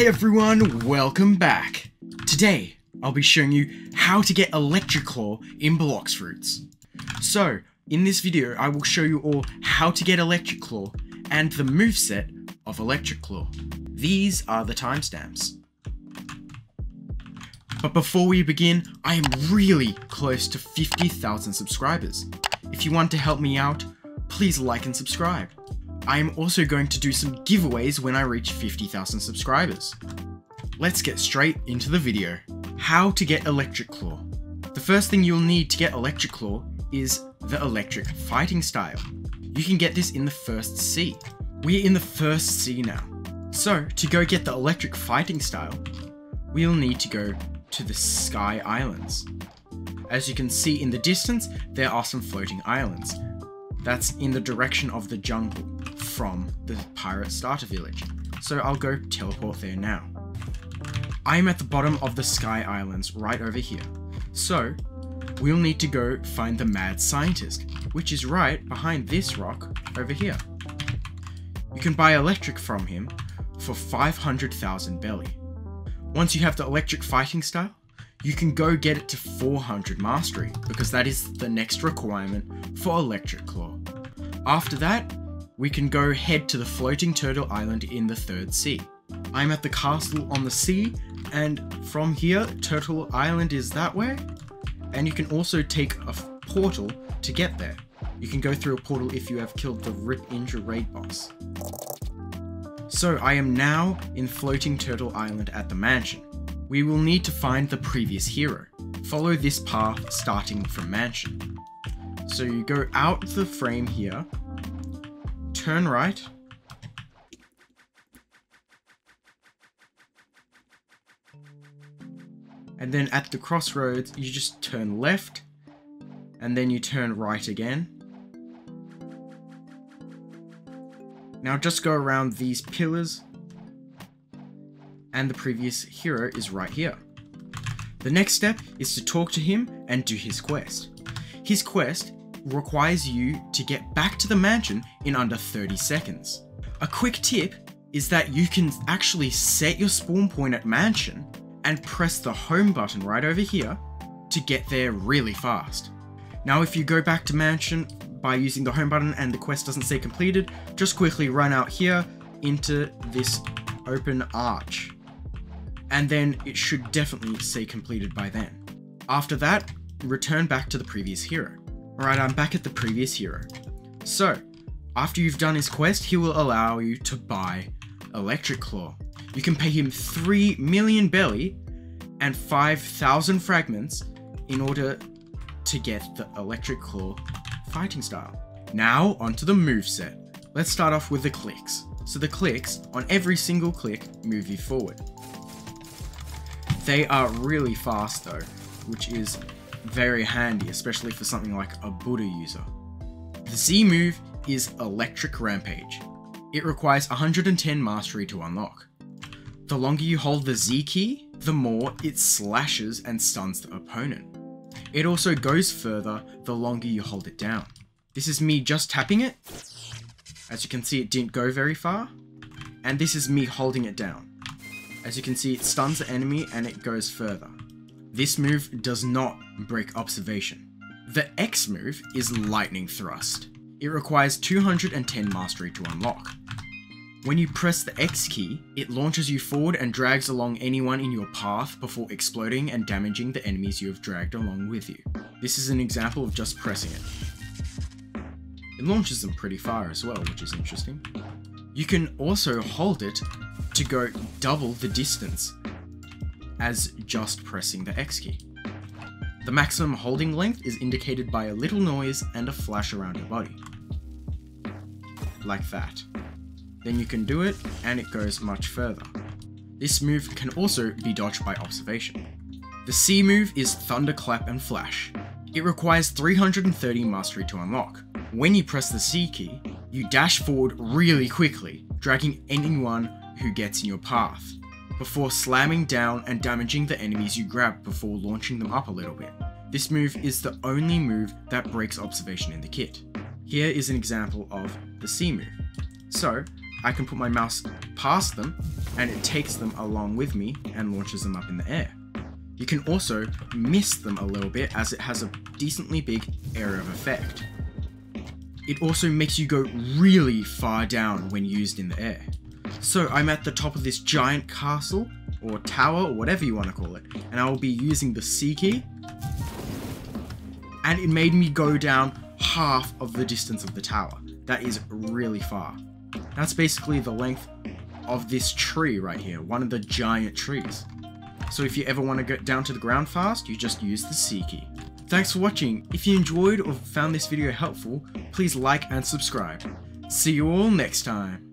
Hey everyone, welcome back. Today, I'll be showing you how to get Electric Claw in Blox Fruits. So, in this video, I will show you all how to get Electric Claw and the moveset of Electric Claw. These are the timestamps. But before we begin, I am really close to 50,000 subscribers. If you want to help me out, please like and subscribe. I am also going to do some giveaways when I reach 50,000 subscribers. Let's get straight into the video. How to get Electric Claw. The first thing you'll need to get Electric Claw is the Electric Fighting Style. You can get this in the first sea. We're in the first sea now. So, to go get the Electric Fighting Style, we'll need to go to the Sky Islands. As you can see in the distance, there are some floating islands. That's in the direction of the jungle from the pirate starter village. So I'll go teleport there now. I'm at the bottom of the Sky Islands right over here. So we'll need to go find the mad scientist, which is right behind this rock over here. You can buy electric from him for 500,000 belly. Once you have the electric fighting style, you can go get it to 400 mastery because that is the next requirement for electric claw. After that, we can go head to the floating turtle island in the third sea. I'm at the castle on the sea and from here turtle island is that way and you can also take a portal to get there. You can go through a portal if you have killed the Rip Indra raid boss. So I am now in Floating Turtle Island at the mansion. We will need to find the previous hero. Follow this path starting from mansion. So you go out the frame here, turn right, and then at the crossroads you just turn left, and then you turn right again, Now just go around these pillars, and the previous hero is right here. The next step is to talk to him and do his quest. His quest requires you to get back to the mansion in under 30 seconds. A quick tip is that you can actually set your spawn point at mansion and press the home button right over here to get there really fast. Now if you go back to mansion by using the home button and the quest doesn't say completed, just quickly run out here into this open arch. And then it should definitely say completed by then. After that, return back to the previous hero. Alright, I'm back at the previous hero. So, after you've done his quest, he will allow you to buy Electric Claw. You can pay him 3 million belly and 5,000 fragments in order to get the Electric Claw fighting style. Now, onto the move set. Let's start off with the clicks. So the clicks, on every single click, move you forward. They are really fast though, which is very handy, especially for something like a Buddha user. The Z move is Electric Rampage. It requires 110 mastery to unlock. The longer you hold the Z key, the more it slashes and stuns the opponent. It also goes further the longer you hold it down. This is me just tapping it. As you can see, it didn't go very far. And this is me holding it down. As you can see, it stuns the enemy and it goes further. This move does not break observation. The X move is Lightning Thrust. It requires 210 mastery to unlock. When you press the X key, it launches you forward and drags along anyone in your path before exploding and damaging the enemies you have dragged along with you. This is an example of just pressing it. It launches them pretty far as well, which is interesting. You can also hold it to go double the distance as just pressing the X key. The maximum holding length is indicated by a little noise and a flash around your body. Like that then you can do it and it goes much further. This move can also be dodged by observation. The C move is Thunderclap and Flash. It requires 330 mastery to unlock. When you press the C key, you dash forward really quickly, dragging anyone who gets in your path, before slamming down and damaging the enemies you grab before launching them up a little bit. This move is the only move that breaks observation in the kit. Here is an example of the C move. So, I can put my mouse past them and it takes them along with me and launches them up in the air. You can also miss them a little bit as it has a decently big area of effect. It also makes you go really far down when used in the air. So I'm at the top of this giant castle, or tower, or whatever you want to call it, and I will be using the C key, and it made me go down half of the distance of the tower. That is really far. That's basically the length of this tree right here, one of the giant trees. So if you ever want to get down to the ground fast, you just use the C key. Thanks for watching. If you enjoyed or found this video helpful, please like and subscribe. See you all next time.